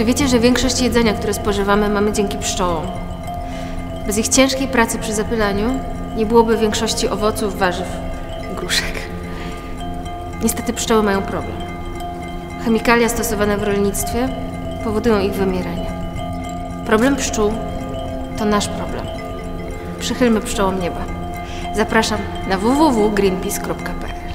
Czy wiecie, że większość jedzenia, które spożywamy, mamy dzięki pszczołom. Bez ich ciężkiej pracy przy zapylaniu nie byłoby większości owoców, warzyw, gruszek. Niestety pszczoły mają problem. Chemikalia stosowane w rolnictwie powodują ich wymieranie. Problem pszczół to nasz problem. Przychylmy pszczołom nieba. Zapraszam na www.greenpeace.pl